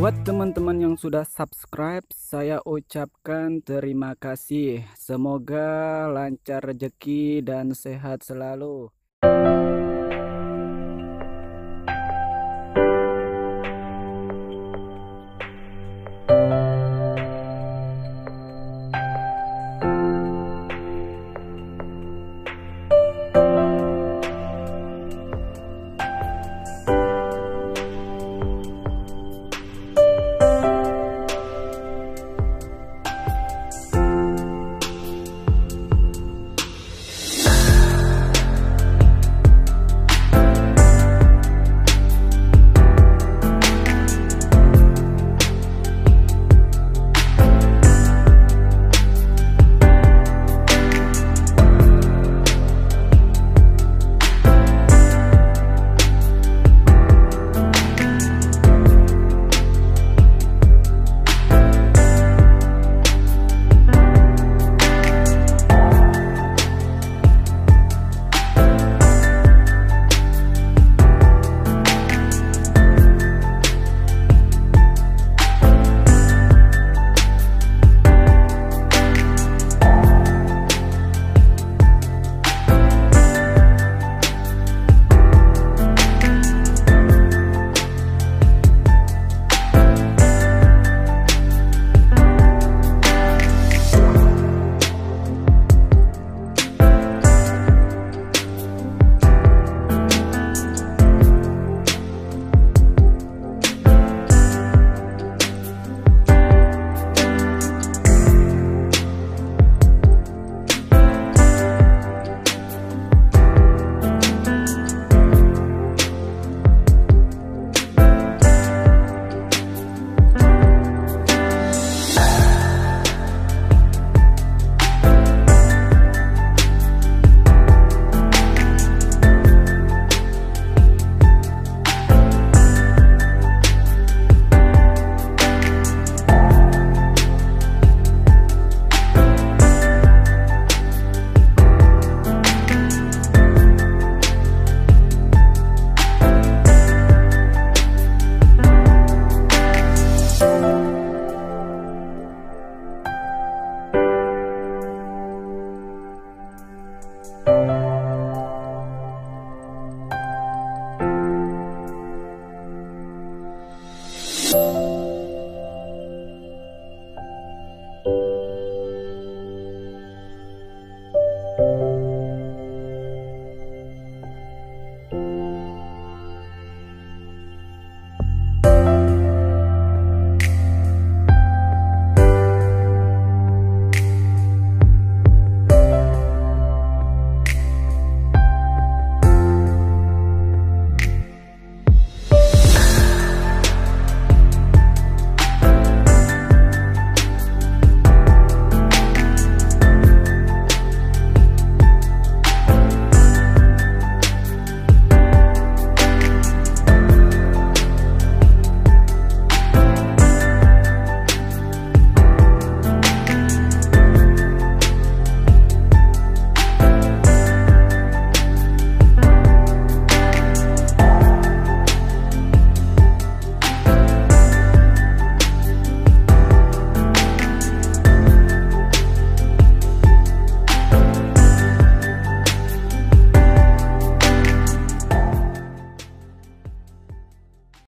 buat teman-teman yang sudah subscribe saya ucapkan terima kasih. Semoga lancar rezeki dan sehat selalu.